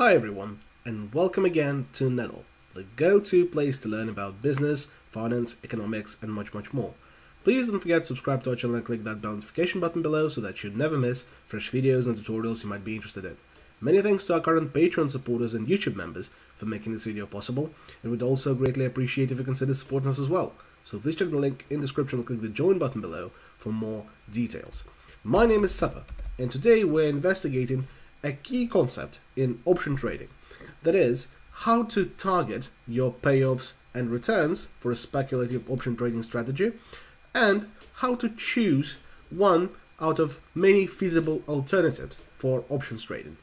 Hi everyone, and welcome again to NEDL, the go-to place to learn about business, finance, economics, and much, much more. Please don't forget to subscribe to our channel and click that bell notification button below so that you never miss fresh videos and tutorials you might be interested in. Many thanks to our current Patreon supporters and YouTube members for making this video possible, and we'd also greatly appreciate if you consider supporting us as well. So please check the link in the description and click the join button below for more details. My name is Savva, and today we're investigating a key concept in option trading. That is, how to target your payoffs and returns for a speculative option trading strategy, and how to choose one out of many feasible alternatives for options trading.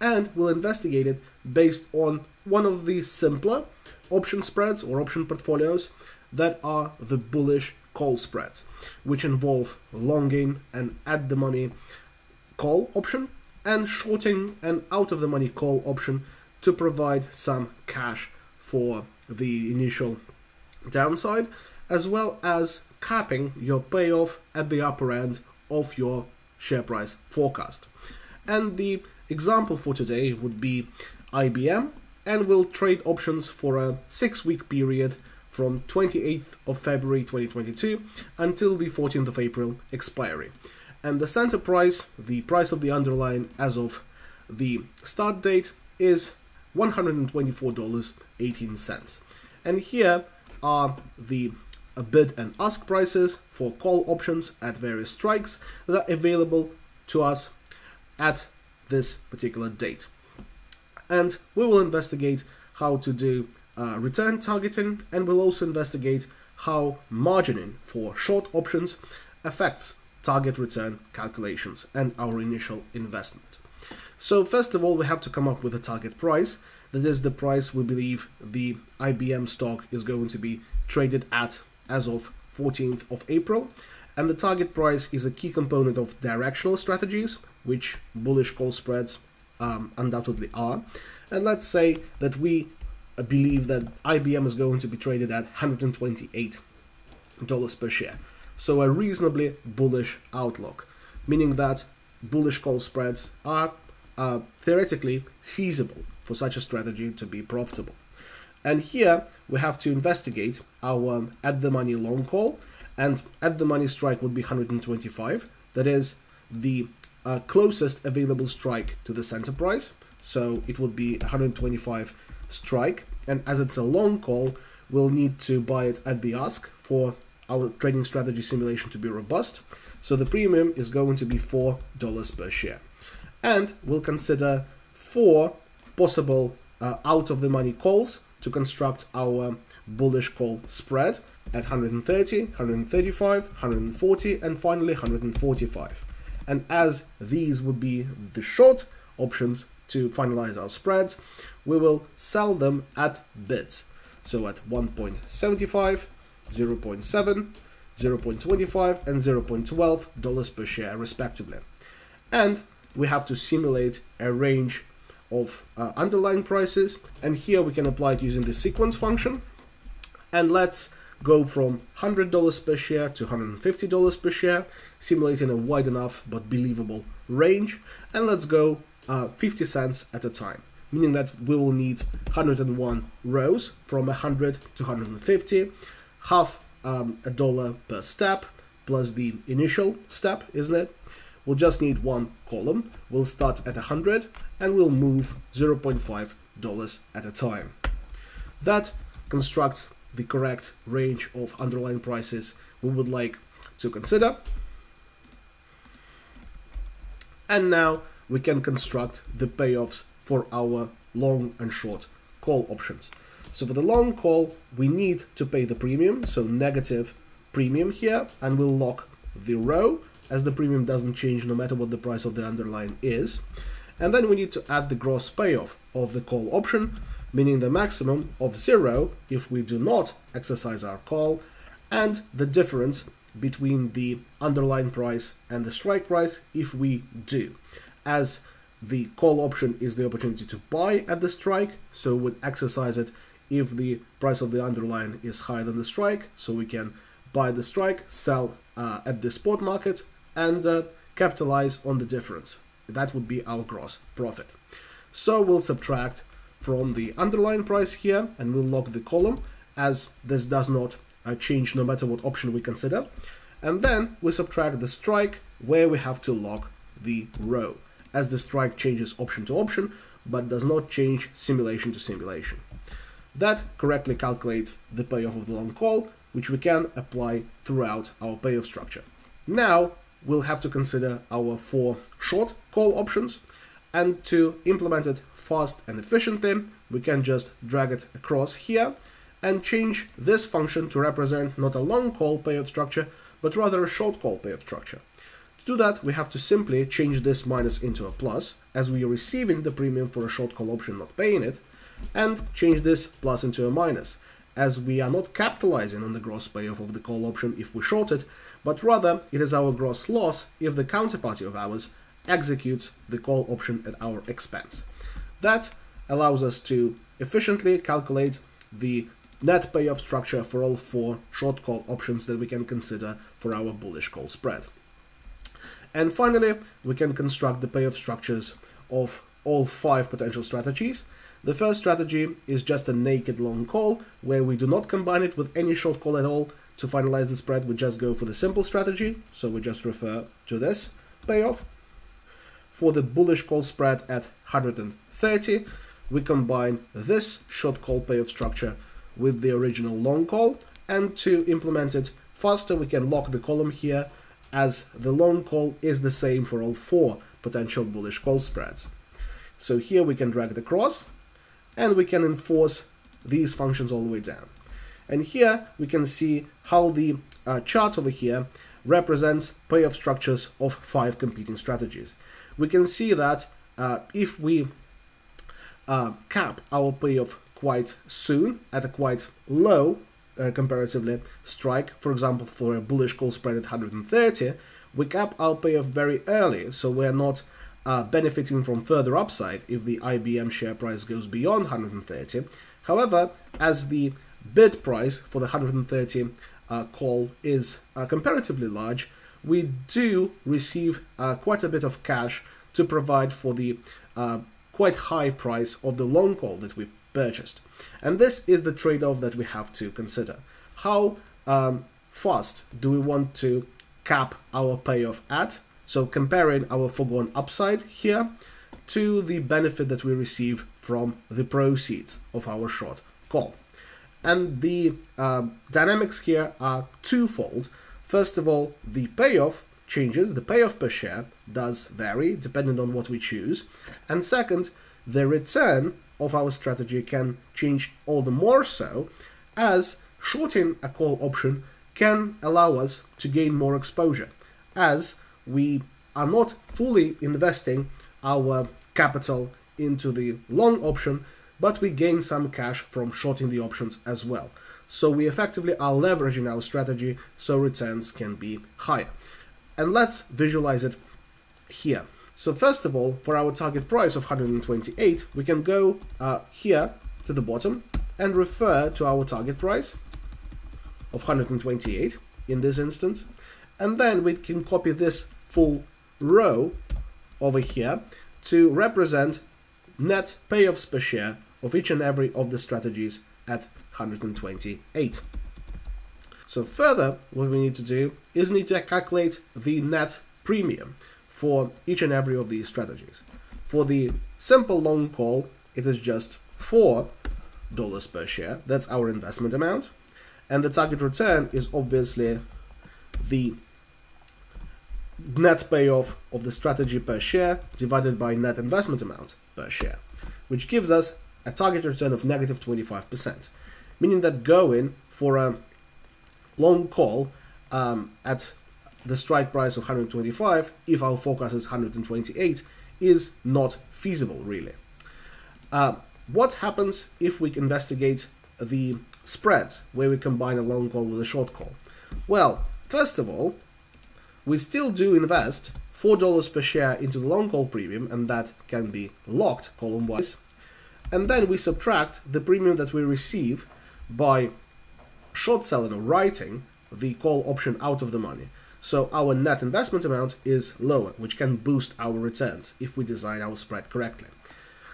And we'll investigate it based on one of the simpler option spreads or option portfolios that are the bullish call spreads, which involve longing and at the money call option and shorting an out of the money call option to provide some cash for the initial downside, as well as capping your payoff at the upper end of your share price forecast. And the example for today would be IBM, and we'll trade options for a six week period from 28th of February 2022 until the 14th of April expiry and the center price, the price of the underlying as of the start date, is $124.18. And here are the bid and ask prices for call options at various strikes that are available to us at this particular date. And we will investigate how to do uh, return targeting and we'll also investigate how margining for short options affects target return calculations and our initial investment. So first of all, we have to come up with a target price. That is the price we believe the IBM stock is going to be traded at as of 14th of April. And the target price is a key component of directional strategies, which bullish call spreads um, undoubtedly are. And let's say that we believe that IBM is going to be traded at $128 per share. So a reasonably bullish outlook, meaning that bullish call spreads are uh, theoretically feasible for such a strategy to be profitable. And here we have to investigate our at the money long call, and at the money strike would be 125. That is the uh, closest available strike to the center price. So it would be 125 strike, and as it's a long call, we'll need to buy it at the ask for our trading strategy simulation to be robust. So the premium is going to be $4 per share. And we'll consider four possible uh, out of the money calls to construct our bullish call spread at 130, 135, 140, and finally 145. And as these would be the short options to finalize our spreads, we will sell them at bids. So at 1.75, 0.7, 0.25 and 0.12 dollars per share respectively. And we have to simulate a range of uh, underlying prices. And here we can apply it using the sequence function. And let's go from $100 per share to $150 per share simulating a wide enough but believable range. And let's go uh, 50 cents at a time meaning that we will need 101 rows from 100 to 150 half um, a dollar per step plus the initial step, isn't it? We'll just need one column. We'll start at 100 and we'll move 0.5 dollars at a time. That constructs the correct range of underlying prices we would like to consider. And now we can construct the payoffs for our long and short call options. So for the long call, we need to pay the premium, so negative premium here, and we'll lock the row as the premium doesn't change no matter what the price of the underlying is. And then we need to add the gross payoff of the call option, meaning the maximum of zero if we do not exercise our call, and the difference between the underlying price and the strike price if we do. As the call option is the opportunity to buy at the strike, so we would exercise it if the price of the underlying is higher than the strike, so we can buy the strike, sell uh, at the spot market, and uh, capitalize on the difference. That would be our gross profit. So we'll subtract from the underlying price here and we'll lock the column as this does not uh, change no matter what option we consider. And then we subtract the strike where we have to lock the row as the strike changes option to option but does not change simulation to simulation. That correctly calculates the payoff of the long call, which we can apply throughout our payoff structure. Now we'll have to consider our four short call options, and to implement it fast and efficiently, we can just drag it across here and change this function to represent not a long call payoff structure, but rather a short call payoff structure. To do that, we have to simply change this minus into a plus, as we are receiving the premium for a short call option, not paying it, and change this plus into a minus, as we are not capitalizing on the gross payoff of the call option if we short it, but rather it is our gross loss if the counterparty of ours executes the call option at our expense. That allows us to efficiently calculate the net payoff structure for all four short call options that we can consider for our bullish call spread. And finally, we can construct the payoff structures of all five potential strategies. The first strategy is just a naked long call, where we do not combine it with any short call at all. To finalize the spread, we just go for the simple strategy, so we just refer to this payoff. For the bullish call spread at 130, we combine this short call payoff structure with the original long call, and to implement it faster, we can lock the column here as the long call is the same for all four potential bullish call spreads. So here we can drag it across and we can enforce these functions all the way down. And here we can see how the uh, chart over here represents payoff structures of five competing strategies. We can see that uh, if we uh, cap our payoff quite soon at a quite low uh, comparatively strike, for example, for a bullish call spread at 130, we cap our payoff very early, so we're not uh, benefiting from further upside if the IBM share price goes beyond 130. However, as the bid price for the 130 uh, call is uh, comparatively large, we do receive uh, quite a bit of cash to provide for the uh, quite high price of the long call that we purchased. And this is the trade-off that we have to consider. How um, fast do we want to cap our payoff at? So comparing our foregone upside here to the benefit that we receive from the proceeds of our short call. And the uh, dynamics here are twofold. First of all, the payoff changes, the payoff per share does vary depending on what we choose. And second, the return of our strategy can change all the more so as shorting a call option can allow us to gain more exposure as we are not fully investing our capital into the long option but we gain some cash from shorting the options as well. So we effectively are leveraging our strategy so returns can be higher. And let's visualize it here. So first of all, for our target price of 128, we can go uh, here to the bottom and refer to our target price of 128 in this instance. And then we can copy this full row over here to represent net payoffs per share of each and every of the strategies at 128. So further, what we need to do is we need to calculate the net premium for each and every of these strategies. For the simple long call, it is just $4 per share. That's our investment amount. And the target return is obviously the net payoff of the strategy per share divided by net investment amount per share, which gives us a target return of negative 25%, meaning that going for a long call um, at the strike price of 125 if our forecast is 128 is not feasible really. Uh, what happens if we investigate the spreads where we combine a long call with a short call? Well, first of all, we still do invest $4 per share into the long call premium and that can be locked column wise. And then we subtract the premium that we receive by short selling or writing the call option out of the money. So our net investment amount is lower, which can boost our returns if we design our spread correctly.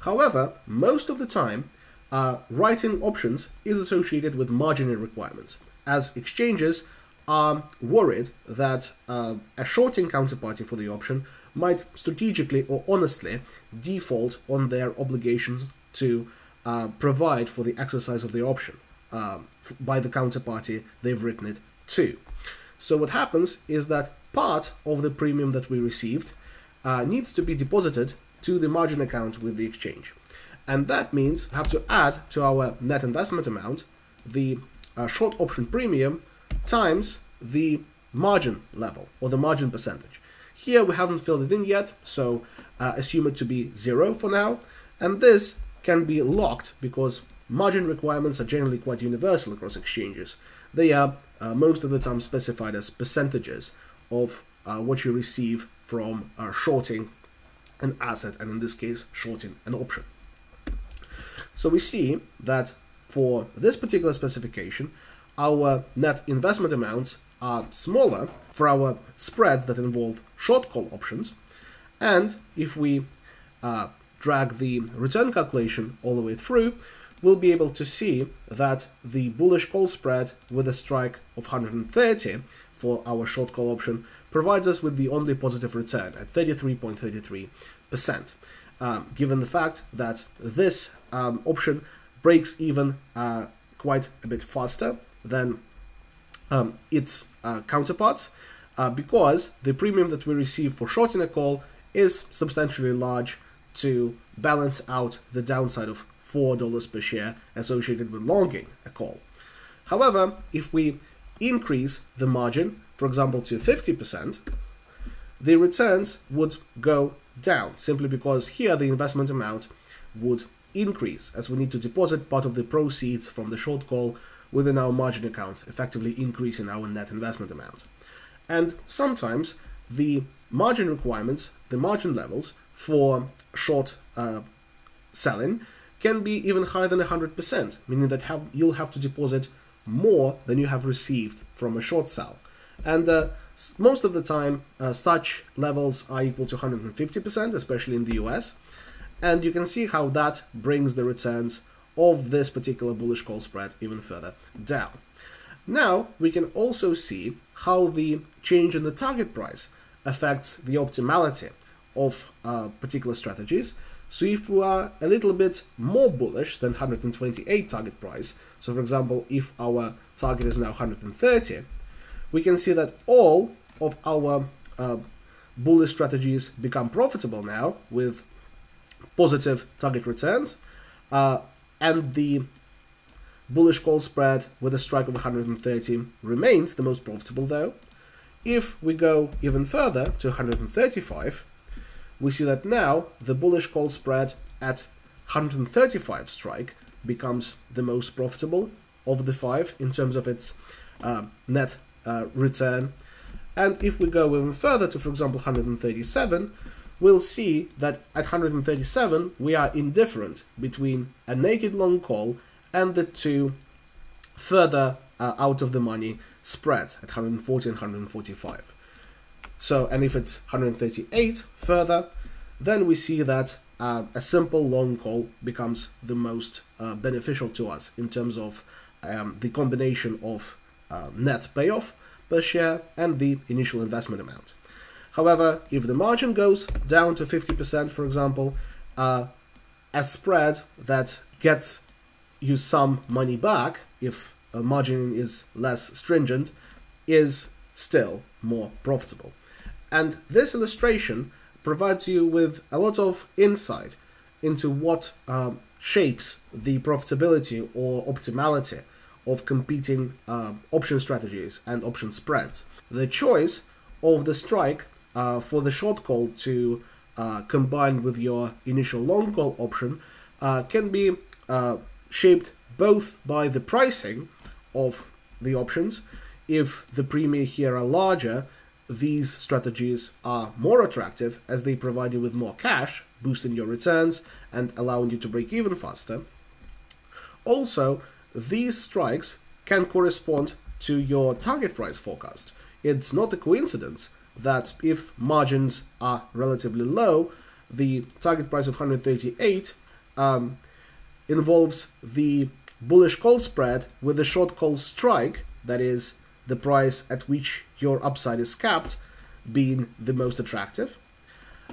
However, most of the time, uh, writing options is associated with margining requirements, as exchanges are worried that uh, a shorting counterparty for the option might strategically or honestly default on their obligations to uh, provide for the exercise of the option uh, by the counterparty they've written it to. So what happens is that part of the premium that we received uh, needs to be deposited to the margin account with the exchange. And that means we have to add to our net investment amount the uh, short option premium times the margin level or the margin percentage. Here we haven't filled it in yet, so uh, assume it to be zero for now. And this can be locked because margin requirements are generally quite universal across exchanges. They are uh, most of the time specified as percentages of uh, what you receive from uh, shorting an asset, and in this case, shorting an option. So we see that for this particular specification, our net investment amounts are smaller for our spreads that involve short call options. And if we uh, drag the return calculation all the way through, we'll be able to see that the bullish call spread with a strike of 130 for our short call option provides us with the only positive return at 33.33%, um, given the fact that this um, option breaks even uh, quite a bit faster than um, its uh, counterparts uh, because the premium that we receive for shorting a call is substantially large to balance out the downside of $4 per share associated with longing a call. However, if we increase the margin, for example, to 50%, the returns would go down simply because here the investment amount would increase as we need to deposit part of the proceeds from the short call within our margin account, effectively increasing our net investment amount. And sometimes the margin requirements, the margin levels for short uh, selling can be even higher than 100%, meaning that have, you'll have to deposit more than you have received from a short sell. And uh, most of the time, uh, such levels are equal to 150%, especially in the US. And you can see how that brings the returns of this particular bullish call spread even further down. Now we can also see how the change in the target price affects the optimality of uh, particular strategies. So if we are a little bit more bullish than 128 target price, so for example, if our target is now 130, we can see that all of our uh, bullish strategies become profitable now with positive target returns. Uh, and the bullish call spread with a strike of 130 remains the most profitable though. If we go even further to 135, we see that now the bullish call spread at 135 strike becomes the most profitable of the five in terms of its uh, net uh, return. And if we go even further to, for example, 137, we'll see that at 137 we are indifferent between a naked long call and the two further uh, out of the money spreads at 140 and 145. So, and if it's 138 further, then we see that uh, a simple long call becomes the most uh, beneficial to us in terms of um, the combination of uh, net payoff per share and the initial investment amount. However, if the margin goes down to 50%, for example, uh, a spread that gets you some money back, if a margin is less stringent, is still more profitable. And this illustration provides you with a lot of insight into what um, shapes the profitability or optimality of competing uh, option strategies and option spreads. The choice of the strike uh, for the short call to uh, combine with your initial long call option uh, can be uh, shaped both by the pricing of the options. If the premium here are larger, these strategies are more attractive as they provide you with more cash, boosting your returns and allowing you to break even faster. Also, these strikes can correspond to your target price forecast. It's not a coincidence that if margins are relatively low, the target price of 138 um, involves the bullish call spread with the short call strike, that is, the price at which your upside is capped, being the most attractive.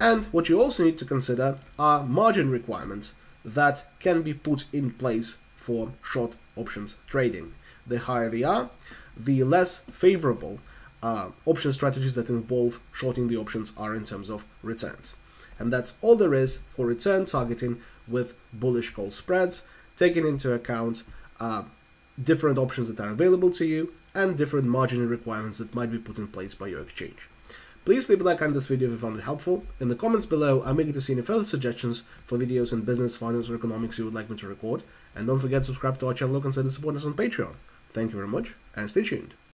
And what you also need to consider are margin requirements that can be put in place for short options trading. The higher they are, the less favorable uh, option strategies that involve shorting the options are in terms of returns. And that's all there is for return targeting with bullish call spreads, taking into account uh, different options that are available to you and different margin requirements that might be put in place by your exchange. Please leave a like on this video if you found it helpful. In the comments below, I'm eager to see any further suggestions for videos in business, finance, or economics you would like me to record. And don't forget to subscribe to our channel and consider supporting us on Patreon. Thank you very much, and stay tuned.